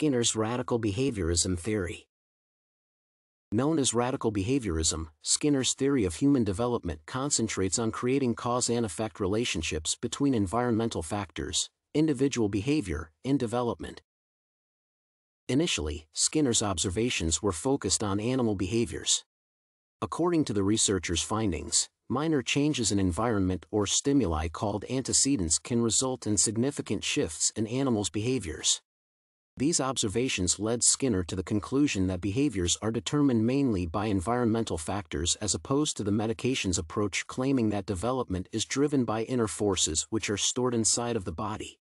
Skinner's radical behaviorism theory. Known as radical behaviorism, Skinner's theory of human development concentrates on creating cause and effect relationships between environmental factors, individual behavior, and development. Initially, Skinner's observations were focused on animal behaviors. According to the researcher's findings, minor changes in environment or stimuli called antecedents can result in significant shifts in animals' behaviors. These observations led Skinner to the conclusion that behaviors are determined mainly by environmental factors as opposed to the medications approach claiming that development is driven by inner forces which are stored inside of the body.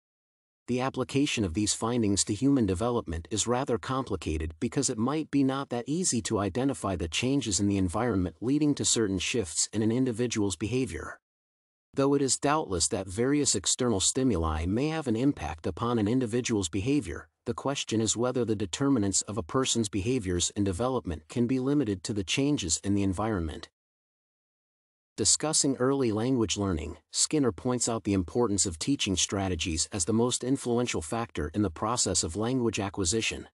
The application of these findings to human development is rather complicated because it might be not that easy to identify the changes in the environment leading to certain shifts in an individual's behavior. Though it is doubtless that various external stimuli may have an impact upon an individual's behavior, the question is whether the determinants of a person's behaviors and development can be limited to the changes in the environment. Discussing early language learning, Skinner points out the importance of teaching strategies as the most influential factor in the process of language acquisition.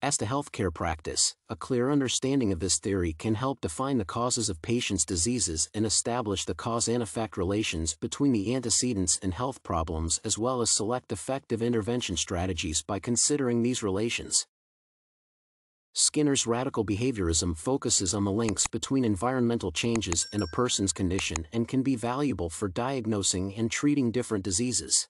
As to healthcare practice, a clear understanding of this theory can help define the causes of patients' diseases and establish the cause and effect relations between the antecedents and health problems as well as select effective intervention strategies by considering these relations. Skinner's radical behaviorism focuses on the links between environmental changes and a person's condition and can be valuable for diagnosing and treating different diseases.